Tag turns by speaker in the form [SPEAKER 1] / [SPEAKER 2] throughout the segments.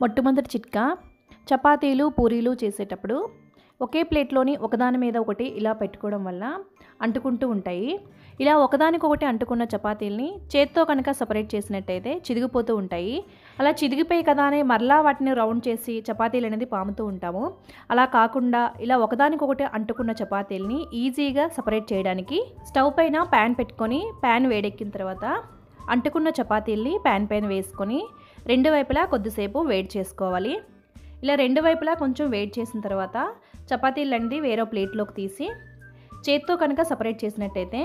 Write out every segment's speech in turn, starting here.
[SPEAKER 1] మొట్టమొదటి చిట్కా చపాతీలు పూరీలు చేసేటప్పుడు ఒకే ప్లేట్లోని ఒకదాని మీద ఒకటి ఇలా పెట్టుకోవడం వల్ల అంటుకుంటూ ఉంటాయి. ఇలా ఒకదానికొకటి అంటుకున్న చపాతీల్ని చేత్తో కనుక సపరేట్ చేసినట్టయితే చిదిగిపోతూ ఉంటాయి. అలా చిదిగిపోయి కదా అని మరలా వాటిని రౌండ్ చేసి చపాతీలు అనేది పాముతూ ఉంటాము. అలా కాకుండా ఇలా ఒకదానికొకటి అంటుకున్న చపాతీల్ని ఈజీగా సపరేట్ చేయడానికి స్టవ్ పైన ప్యాన్ పెట్టుకొని ప్యాన్ వేడెక్కిన తర్వాత అంటుకున్న చపాతీల్ని ప్యాన్ పైన వేసుకొని రెండు వైపులా కొద్దిసేపు వేడి చేసుకోవాలి. ఇలా రెండు వైపులా కొంచెం వేడి చేసిన తర్వాత చపాతీలు అనేది వేరే ప్లేట్లోకి తీసి చేత్తో కనుక సపరేట్ చేసినట్టయితే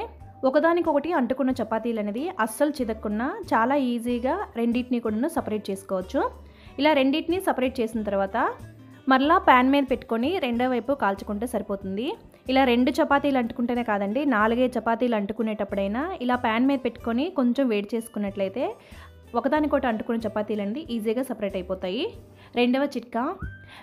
[SPEAKER 1] ఒకదానికొకటి అంటుకున్న చపాతీలు అనేది అస్సలు చిదక్కుండా చాలా ఈజీగా రెండింటిని కూడా సపరేట్ చేసుకోవచ్చు. ఇలా రెండింటిని సపరేట్ చేసిన తర్వాత మరలా ప్యాన్ మీద పెట్టుకొని రెండో వైపు కాల్చుకుంటే సరిపోతుంది. ఇలా రెండు చపాతీలు అంటుకుంటేనే కాదండి నాలుగే చపాతీలు అంటుకునేటప్పుడైనా ఇలా ప్యాన్ మీద పెట్టుకొని కొంచెం వేడి చేసుకున్నట్లయితే ఒకదానికొకటి అంటుకున్న చపాతీలు ఈజీగా సపరేట్ అయిపోతాయి. రెండవ చిట్కా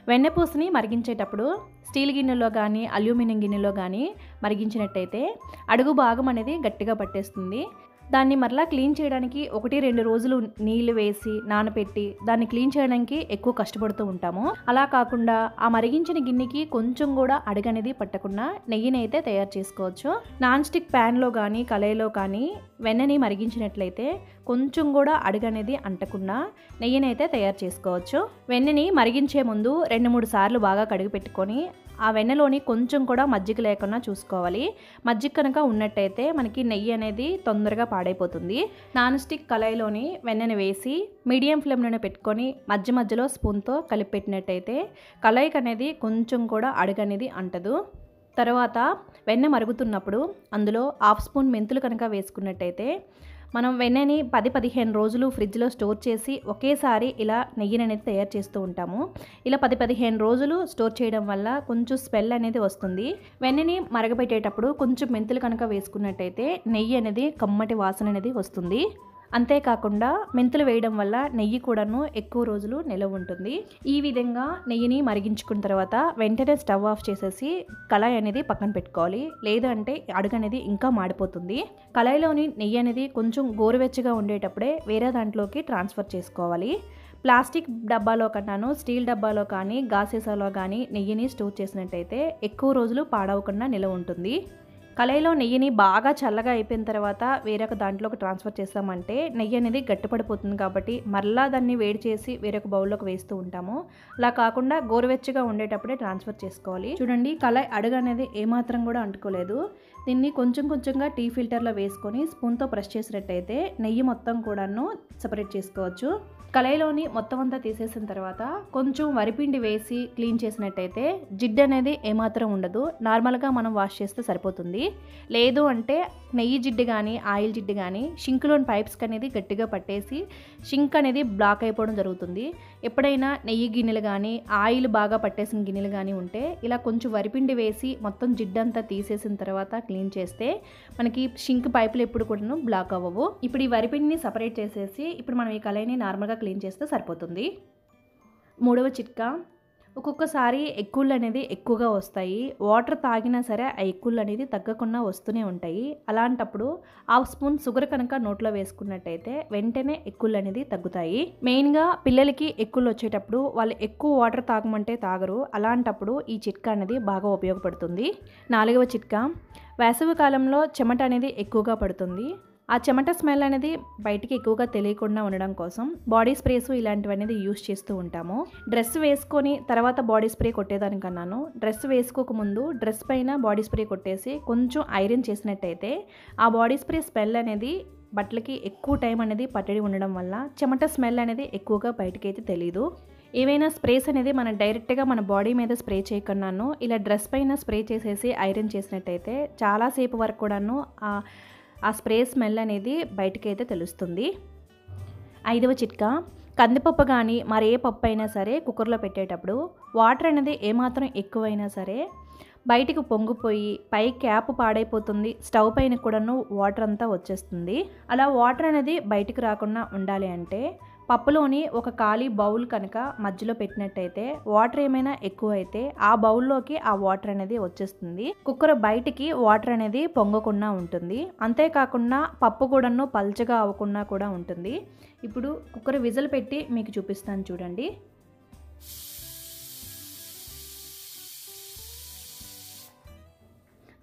[SPEAKER 1] వెన్నపూసని మరిగించేటప్పుడు స్టీల్ గిన్నెలో కానీ అల్యూమినియం గిన్నెలో కానీ మరిగించినట్టయితే అడుగు భాగం అనేది గట్టిగా పట్టేస్తుంది. దాన్ని మరలా క్లీన్ చేయడానికి ఒకటి రెండు రోజులు నీళ్ళు వేసి నానబెట్టి దాన్ని క్లీన్ చేయడానికి ఎక్కువ కష్టపడుతూ ఉంటాము. అలా కాకుండా ఆ మరిగించిన గిన్నెకి కొంచెం కూడా అడుగు అనేది పట్టకుండా నెయ్యిని అయితే తయారు చేసుకోవచ్చు. నాన్ స్టిక్ ప్యాన్లో కానీ కళాయిలో కానీ వెన్నని మరిగించినట్లయితే కొంచెం కూడా అడుగు అనేది అంటకుండా నెయ్యిని అయితే తయారు చేసుకోవచ్చు. వెన్నని మరిగించే ముందు రెండు మూడు సార్లు బాగా కడిగి పెట్టుకొని ఆ వెన్నలోని కొంచెం కూడా మజ్జిగ లేకుండా చూసుకోవాలి. మజ్జిగ కనుక ఉన్నట్టయితే మనకి నెయ్యి అనేది తొందరగా పాడైపోతుంది. నాన్ స్టిక్ కళాయిలోని వెన్నని వేసి మీడియం ఫ్లేమ్లోనే పెట్టుకొని మధ్య మధ్యలో స్పూన్తో కలిపి పెట్టినట్టయితే కళాయికి అనేది కొంచెం కూడా అడుగు అనేది అంటదు. తర్వాత వెన్న మరుగుతున్నప్పుడు అందులో హాఫ్ స్పూన్ మెంతులు కనుక వేసుకున్నట్టయితే మనం వెన్నని పది పదిహేను రోజులు ఫ్రిడ్జ్లో స్టోర్ చేసి ఒకేసారి ఇలా నెయ్యిని అనేది తయారు చేస్తూ ఉంటాము. ఇలా పది పదిహేను రోజులు స్టోర్ చేయడం వల్ల కొంచెం స్మెల్ అనేది వస్తుంది. వెన్నని మరగబెట్టేటప్పుడు కొంచెం మెంతులు కనుక వేసుకున్నట్టయితే నెయ్యి అనేది కమ్మటి వాసన అనేది వస్తుంది. అంతేకాకుండా మెంతులు వేయడం వల్ల నెయ్యి కూడాను ఎక్కువ రోజులు నిలవ ఉంటుంది. ఈ విధంగా నెయ్యిని మరిగించుకున్న తర్వాత వెంటనే స్టవ్ ఆఫ్ చేసేసి కళాయి అనేది పక్కన పెట్టుకోవాలి. లేదు అంటే అడుగు అనేది ఇంకా మాడిపోతుంది. కళాయిలోని నెయ్యి అనేది కొంచెం గోరువెచ్చగా ఉండేటప్పుడే వేరే దాంట్లోకి ట్రాన్స్ఫర్ చేసుకోవాలి. ప్లాస్టిక్ డబ్బాలో కన్నాను స్టీల్ డబ్బాలో కానీ గాసేసాలో కానీ నెయ్యిని స్టోర్ చేసినట్టయితే ఎక్కువ రోజులు పాడవకుండా నిలవ ఉంటుంది. కళాయిలో నెయ్యిని బాగా చల్లగా అయిపోయిన తర్వాత వేరొక దాంట్లోకి ట్రాన్స్ఫర్ చేస్తామంటే నెయ్యి అనేది గట్టిపడిపోతుంది కాబట్టి మరలా దాన్ని వేడి చేసి వేరొక బౌల్లోకి వేస్తూ ఉంటాము. అలా కాకుండా గోరువెచ్చగా ఉండేటప్పుడే ట్రాన్స్ఫర్ చేసుకోవాలి. చూడండి కళాయి అడుగు అనేది ఏమాత్రం కూడా అంటుకోలేదు. దీన్ని కొంచెం కొంచెంగా టీ ఫిల్టర్లో వేసుకొని స్పూన్తో ప్రెస్ చేసినట్టయితే నెయ్యి మొత్తం కూడాను సపరేట్ చేసుకోవచ్చు. కళాయిలోని మొత్తం అంతా తీసేసిన తర్వాత కొంచెం వరిపిండి వేసి క్లీన్ చేసినట్టయితే జిడ్డు అనేది ఏమాత్రం ఉండదు. నార్మల్గా మనం వాష్ చేస్తే సరిపోతుంది. లేదు అంటే నెయ్యి జిడ్డు కానీ ఆయిల్ జిడ్డు కానీ షింక్లోని పైప్స్కి అనేది గట్టిగా పట్టేసి షింక్ అనేది బ్లాక్ అయిపోవడం జరుగుతుంది. ఎప్పుడైనా నెయ్యి గిన్నెలు కానీ ఆయిల్ బాగా పట్టేసిన గిన్నెలు కానీ ఉంటే ఇలా కొంచెం వరిపిండి వేసి మొత్తం జిడ్డంతా తీసేసిన తర్వాత క్లీన్ చేస్తే మనకి షింక్ పైపులు ఎప్పుడు కూడా బ్లాక్ అవ్వవు. ఇప్పుడు ఈ వరిపిండిని సపరేట్ చేసేసి ఇప్పుడు మనం ఈ కళాయిని నార్మల్గా క్లీన్ చేస్తే సరిపోతుంది. మూడవ చిట్కా ఒక్కొక్కసారి ఎక్కువలు అనేది ఎక్కువగా వస్తాయి. వాటర్ తాగినా సరే ఆ ఎక్కుళ్ళు అనేది తగ్గకుండా వస్తూనే ఉంటాయి. అలాంటప్పుడు హాఫ్ స్పూన్ షుగర్ కనుక నోట్లో వేసుకున్నట్టయితే వెంటనే ఎక్కువలు అనేది తగ్గుతాయి. మెయిన్గా పిల్లలకి ఎక్కువలు వచ్చేటప్పుడు వాళ్ళు ఎక్కువ వాటర్ తాగమంటే తాగరు. అలాంటప్పుడు ఈ చిట్కా అనేది బాగా ఉపయోగపడుతుంది. నాలుగవ చిట్కా వేసవి కాలంలో చెమట అనేది ఎక్కువగా పడుతుంది. ఆ చెమట స్మెల్ అనేది బయటికి ఎక్కువగా తెలియకుండా ఉండడం కోసం బాడీ స్ప్రేస్ ఇలాంటివి అనేది యూస్ చేస్తూ ఉంటాము. డ్రెస్ వేసుకొని తర్వాత బాడీ స్ప్రే కొట్టేదానికన్నాను. డ్రెస్ వేసుకోకముందు డ్రెస్ పైన బాడీ స్ప్రే కొట్టేసి కొంచెం ఐరన్ చేసినట్టయితే ఆ బాడీ స్ప్రే స్మెల్ అనేది బట్టలకి ఎక్కువ టైం అనేది పట్టడి ఉండడం వల్ల చెమట స్మెల్ అనేది ఎక్కువగా బయటకి అయితే తెలియదు ఏవైనా స్ప్రేస్ అనేది మనం డైరెక్ట్గా మన బాడీ మీద స్ప్రే చేయకున్నాను. ఇలా డ్రెస్ పైన స్ప్రే చేసేసి ఐరన్ చేసినట్టయితే చాలాసేపు వరకు కూడాను ఆ స్ప్రే స్మెల్ అనేది బయటికి అయితే తెలుస్తుంది. ఐదవ చిట్కా కందిపప్పు కానీ మరే పప్పు అయినా సరే కుక్కర్లో పెట్టేటప్పుడు వాటర్ అనేది ఏమాత్రం ఎక్కువైనా సరే బయటికి పొంగిపోయి పై క్యాప్ పాడైపోతుంది స్టవ్ పైన కూడాను వాటర్ అంతా వచ్చేస్తుంది. అలా వాటర్ అనేది బయటికి రాకుండా ఉండాలి అంటే పప్పులోని ఒక ఖాళీ బౌల్ కనుక మధ్యలో పెట్టినట్టయితే వాటర్ ఏమైనా ఎక్కువ అయితే ఆ బౌల్లోకి ఆ వాటర్ అనేది వచ్చేస్తుంది. కుక్కర్ బయటికి వాటర్ అనేది పొంగకుండా ఉంటుంది. అంతేకాకుండా పప్పు కూడాను పల్చగా అవ్వకుండా కూడా ఉంటుంది. ఇప్పుడు కుక్కర్ విజిల్ పెట్టి మీకు చూపిస్తాను చూడండి.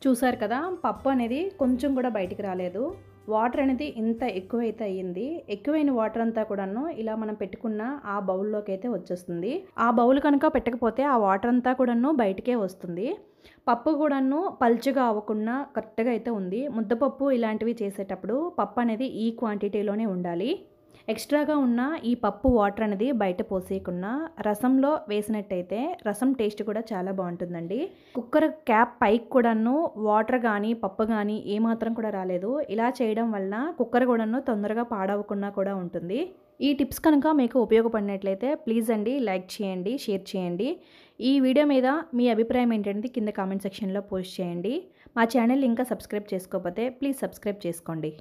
[SPEAKER 1] చూసారు కదా పప్పు అనేది కొంచెం కూడా బయటికి రాలేదు. వాటర్ అనేది ఇంత ఎక్కువైతే అయ్యింది. ఎక్కువైన వాటర్ అంతా కూడాను ఇలా మనం పెట్టుకున్న ఆ బౌల్లోకి అయితే వచ్చేస్తుంది. ఆ బౌల్ కనుక పెట్టకపోతే ఆ వాటర్ అంతా కూడాను బయటికే వస్తుంది. పప్పు కూడాను పల్చగా అవ్వకుండా కరెక్ట్గా అయితే ఉంది. ముద్దపప్పు ఇలాంటివి చేసేటప్పుడు పప్పు అనేది ఈ క్వాంటిటీలోనే ఉండాలి. ఎక్స్ట్రాగా ఉన్న ఈ పప్పు వాటర్ అనేది బయట పోసేయకుండా రసంలో వేసినట్టయితే రసం టేస్ట్ కూడా చాలా బాగుంటుందండి. కుక్కర్ క్యాప్ పైకి కూడాను వాటర్ కానీ పప్పు కానీ ఏమాత్రం కూడా రాలేదు. ఇలా చేయడం వల్ల కుక్కర్ కూడాను తొందరగా పాడవకుండా కూడా ఉంటుంది. ఈ టిప్స్ కనుక మీకు ఉపయోగపడినట్లయితే ప్లీజ్ అండి లైక్ చేయండి షేర్ చేయండి. ఈ వీడియో మీద మీ అభిప్రాయం ఏంటంటే కింద కామెంట్ సెక్షన్లో పోస్ట్ చేయండి. మా ఛానల్ ఇంకా సబ్స్క్రైబ్ చేసుకోకపోతే ప్లీజ్ సబ్స్క్రైబ్ చేసుకోండి.